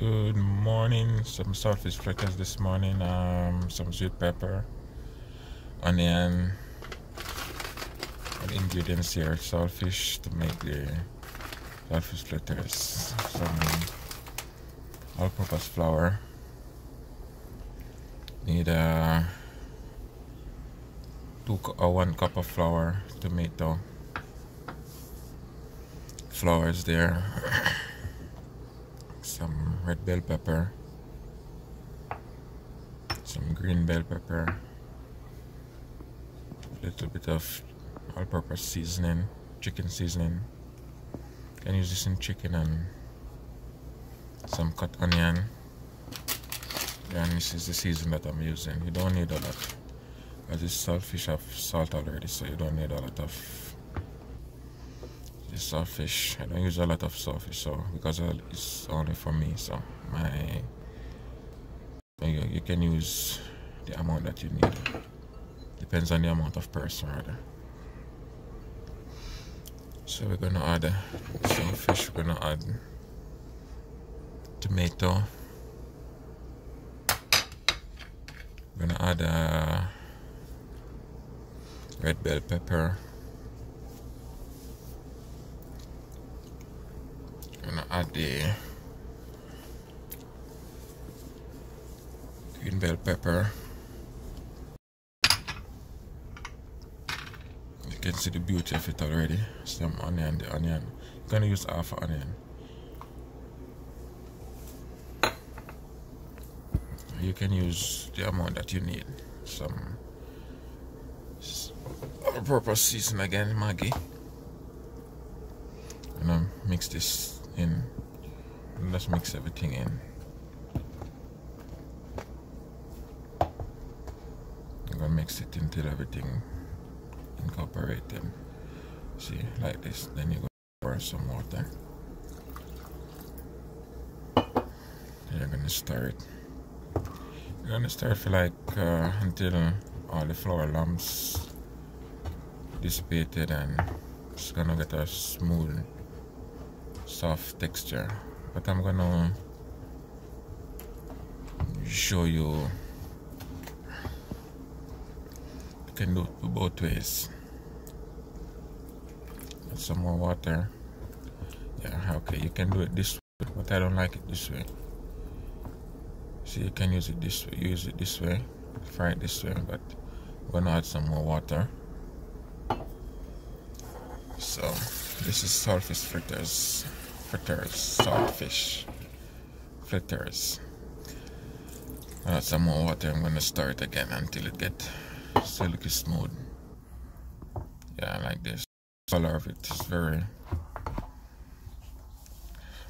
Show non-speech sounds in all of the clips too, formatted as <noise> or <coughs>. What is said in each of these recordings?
Good morning. Some saltfish fritters this morning. Um, some sweet pepper, onion. The ingredients here: saltfish to make the saltfish fritters. Some all-purpose flour. Need a uh, two or one cup of flour, tomato. Flowers there. <coughs> red bell pepper, some green bell pepper, a little bit of all-purpose seasoning, chicken seasoning. You can use this in chicken and some cut onion. And this is the season that I'm using. You don't need a lot. As this saltfish have salt already, so you don't need a lot of the saltfish. I don't use a lot of saltfish, so because it's only for me. So my you, you can use the amount that you need. Depends on the amount of person rather. So we're gonna add some fish. We're gonna add tomato. We're gonna add uh, red bell pepper. The green bell pepper. You can see the beauty of it already. Some onion the onion. You're gonna use half onion. You can use the amount that you need. Some purpose season again Maggi and I mix this in let's mix everything in. I'm gonna mix it until everything incorporated see like this then you're gonna pour some water. Then you're gonna stir it. You're gonna stir it for like uh, until all the flour lumps dissipated and it's gonna get a smooth soft texture. But I'm gonna show you. You can do it both ways. Some more water. Yeah okay you can do it this way but I don't like it this way. So you can use it this way use it this way fry it this way but I'm gonna add some more water. So this is saltfish fritters fritters, saltfish fritters. Add some more water. I'm gonna stir it again until it get silky smooth. Yeah, like this. Color of it is very,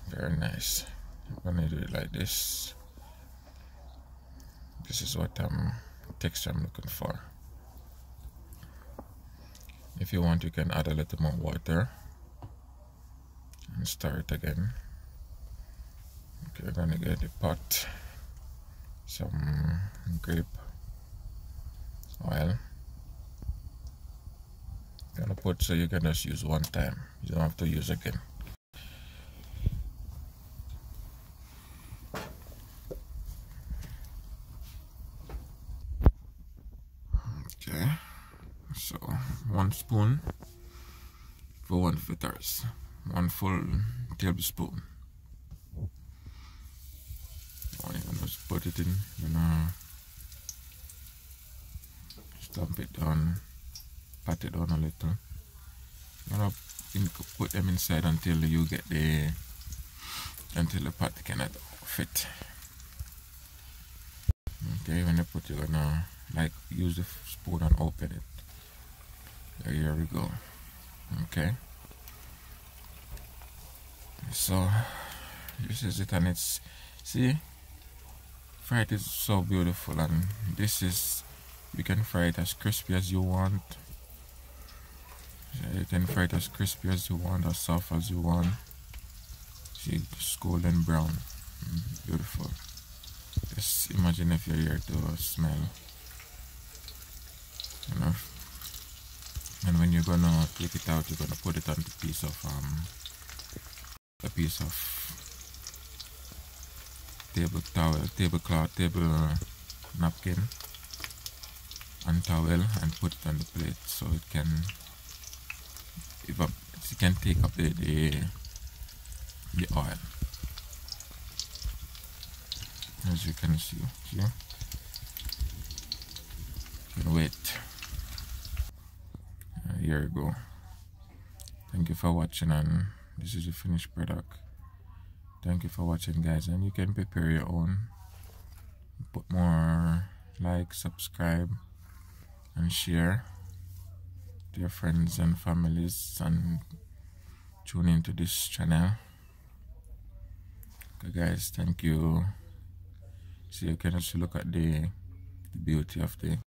very nice. I'm gonna do it like this. This is what um texture I'm looking for. If you want, you can add a little more water start again. Okay we're gonna get the pot some grape oil. Gonna put so you can just use one time. You don't have to use again. Okay so one spoon for one fritters one full tablespoon. You just put it in, you know, stamp it down, pat it down a little. You know, put them inside until you get the, until the pot cannot fit. Okay, when you put you're gonna like use the spoon and open it. There, here we go. Okay so this is it and it's see fry it is so beautiful and this is you can fry it as crispy as you want. You can fry it as crispy as you want as soft as you want. See it's golden brown. Mm, beautiful. Just imagine if you're here to smell. You know? And when you're gonna take it out you're gonna put it on the piece of um a piece of table towel, tablecloth, table napkin and towel and put it on the plate so it can it can take up the, the, the oil. As you can see? You can wait. Uh, here you go. Thank you for watching and this is the finished product. Thank you for watching guys and you can prepare your own. Put more like subscribe and share to your friends and families and tune into this channel. Okay guys thank you. So you can also look at the, the beauty of the